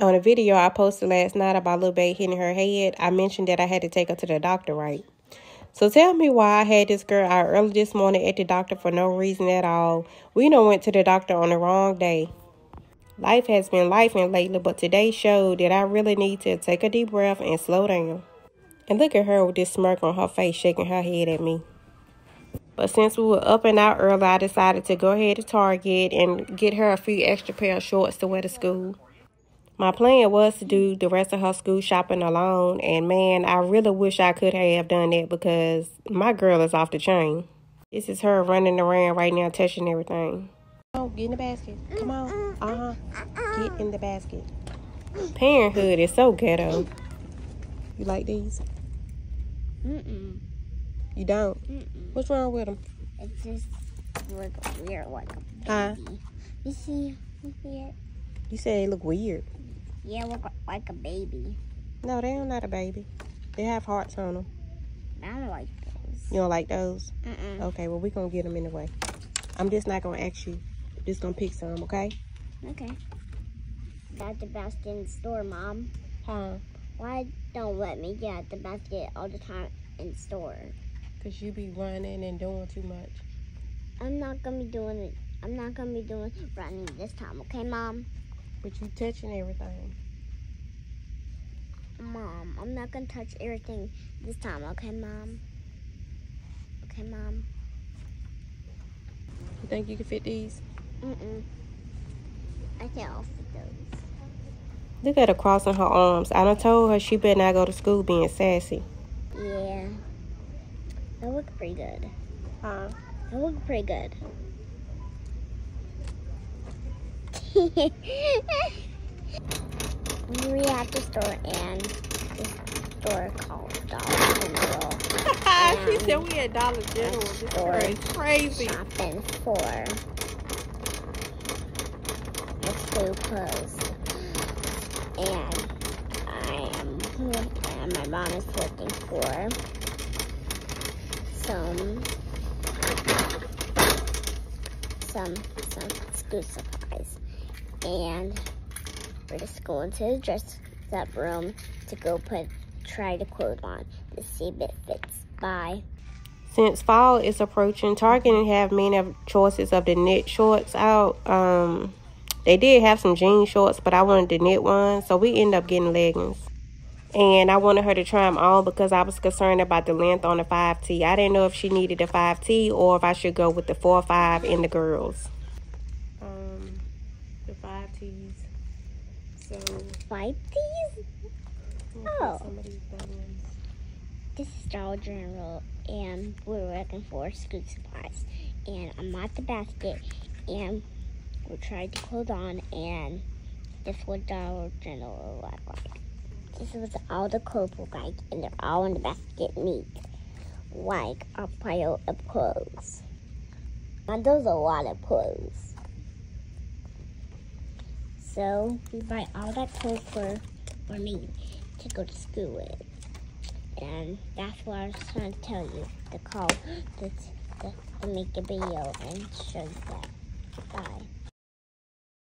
On a video I posted last night about Lil Bae hitting her head, I mentioned that I had to take her to the doctor, right? So tell me why I had this girl out early this morning at the doctor for no reason at all. We done went to the doctor on the wrong day. Life has been lifing lately, but today showed that I really need to take a deep breath and slow down. And look at her with this smirk on her face shaking her head at me. But since we were up and out early, I decided to go ahead to Target and get her a few extra pair of shorts to wear to school. My plan was to do the rest of her school shopping alone, and man, I really wish I could have done that because my girl is off the chain. This is her running around right now, touching everything. Oh, get in the basket. Come on. Uh huh. Get in the basket. Parenthood is so ghetto. You like these? Mm-mm. You don't? Mm-mm. What's wrong with them? It's just look weird like a baby. Huh? You see here? You said they look weird. Yeah, look like a baby. No, they are not a baby. They have hearts on them. I don't like those. You don't like those? Mm-mm. Okay, well, we're going to get them anyway. I'm just not going to ask you. Just going to pick some, okay? Okay. Got the basket in the store, Mom. Huh? Why don't let me get the basket all the time in the store? Because you be running and doing too much. I'm not gonna be doing it. I'm not gonna be doing running this time, okay, Mom? But you touching everything. Mom, I'm not gonna touch everything this time, okay, Mom? Okay, Mom? You think you can fit these? Mm-mm. I can't all fit those. Look at her crossing her arms. I done told her she better not go to school being sassy. Yeah. That look pretty good. Huh? That look pretty good. We at the store and this store called Dollar General. she said we at Dollar General. This Store. is crazy. shopping for my school clothes. And I am and my mom is looking for some some some school supplies. And we're just going to the dress up room to go put try the clothes on to see if it fits. Bye. Since fall is approaching, Target didn't have many choices of the knit shorts out. Um, they did have some jean shorts, but I wanted the knit ones, so we ended up getting leggings. And I wanted her to try them on because I was concerned about the length on the 5T. I didn't know if she needed a 5T or if I should go with the 4-5 in the girls. 5Ts. So, Five oh. these? Oh. these. This is Dollar General, and we're looking for school supplies. And I'm at the basket, and we're trying to hold on, and this is what Dollar General look like. This was all the clothes look like, and they're all in the basket neat, like a pile of clothes. And those are a lot of clothes. So we buy all that clothes for, for me to go to school with. And that's what I was trying to tell you. To call, to, to, to make a video and show you that. Bye.